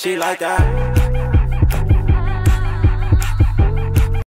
She like that.